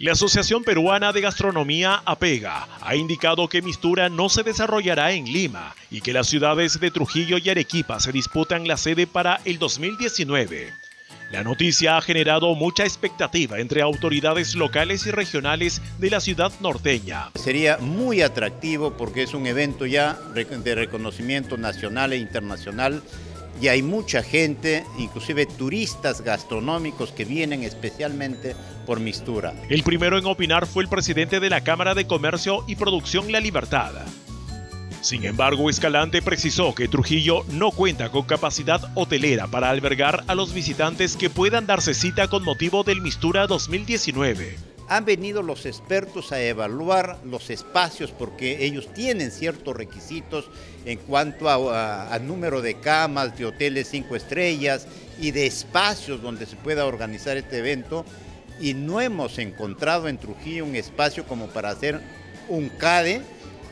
La Asociación Peruana de Gastronomía APEGA ha indicado que Mistura no se desarrollará en Lima y que las ciudades de Trujillo y Arequipa se disputan la sede para el 2019. La noticia ha generado mucha expectativa entre autoridades locales y regionales de la ciudad norteña. Sería muy atractivo porque es un evento ya de reconocimiento nacional e internacional y hay mucha gente, inclusive turistas gastronómicos que vienen especialmente por Mistura. El primero en opinar fue el presidente de la Cámara de Comercio y Producción La Libertad. Sin embargo, Escalante precisó que Trujillo no cuenta con capacidad hotelera para albergar a los visitantes que puedan darse cita con motivo del Mistura 2019 han venido los expertos a evaluar los espacios porque ellos tienen ciertos requisitos en cuanto a, número de camas, de hoteles cinco estrellas y de espacios donde se pueda organizar este evento y no hemos encontrado en Trujillo un espacio como para hacer un CADE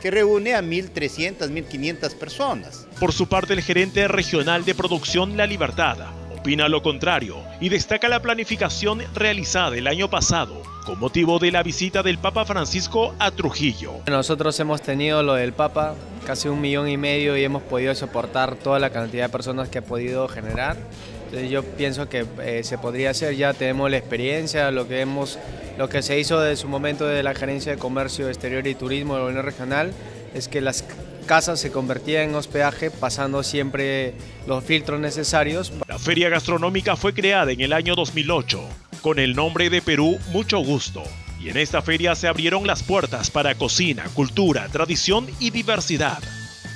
que reúne a 1.300, 1.500 personas. Por su parte, el gerente regional de producción La Libertad opina lo contrario y destaca la planificación realizada el año pasado con motivo de la visita del Papa Francisco a Trujillo. Nosotros hemos tenido lo del Papa, casi un millón y medio y hemos podido soportar toda la cantidad de personas que ha podido generar. Entonces yo pienso que eh, se podría hacer, ya tenemos la experiencia, lo que, hemos, lo que se hizo desde su momento de la Gerencia de Comercio Exterior y Turismo de la Unión Regional, es que las casas se convertían en hospedaje pasando siempre los filtros necesarios. La feria gastronómica fue creada en el año 2008 con el nombre de Perú Mucho Gusto. Y en esta feria se abrieron las puertas para cocina, cultura, tradición y diversidad.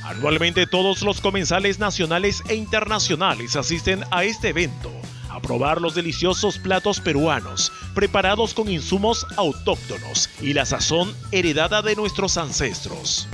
Anualmente todos los comensales nacionales e internacionales asisten a este evento a probar los deliciosos platos peruanos preparados con insumos autóctonos y la sazón heredada de nuestros ancestros.